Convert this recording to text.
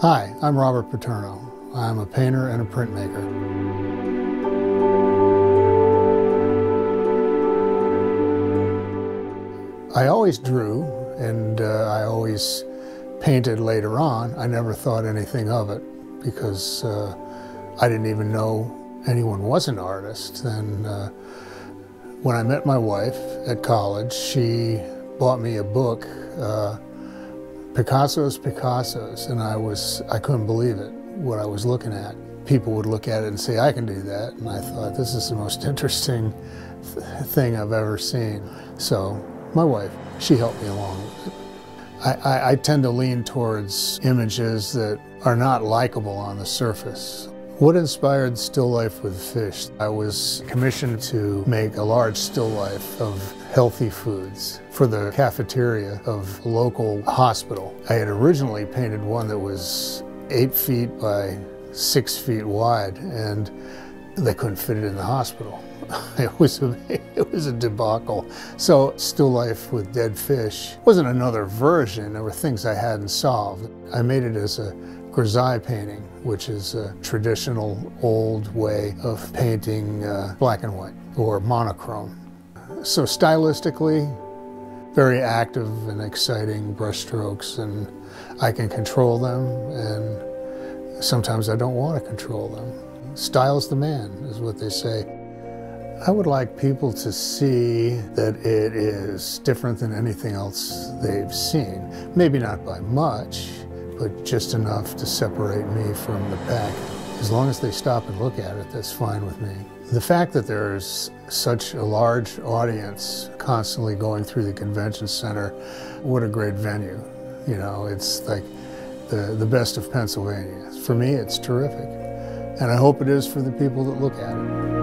Hi, I'm Robert Patierno. I'm a painter and a printmaker. I always drew and uh, I always painted later on. I never thought anything of it because uh, I didn't even know anyone was an artist. And uh, when I met my wife at college, she bought me a book, uh, Picasso's Picassos, and I was I couldn't believe it what I was looking at. People would look at it and say, "I can do that," and I thought this is the most interesting th thing I've ever seen. So my wife, she helped me along with it. I, I, I tend to lean towards images that are not likable on the surface. What inspired Still Life with Fish? I was commissioned to make a large still life of healthy foods for the cafeteria of a local hospital. I had originally painted one that was eight feet by six feet wide and they couldn't fit it in the hospital. It was a, it was a debacle. So Still Life with Dead Fish wasn't another version. There were things I hadn't solved. I made it as a grisaille painting, which is a traditional old way of painting uh, black and white or monochrome. So stylistically, very active and exciting brushstrokes and I can control them and sometimes I don't want to control them. Style's the man, is what they say. I would like people to see that it is different than anything else they've seen. Maybe not by much, but just enough to separate me from the pack. As long as they stop and look at it, that's fine with me. The fact that there's such a large audience constantly going through the convention center, what a great venue. You know, it's like the, the best of Pennsylvania. For me, it's terrific. And I hope it is for the people that look at it.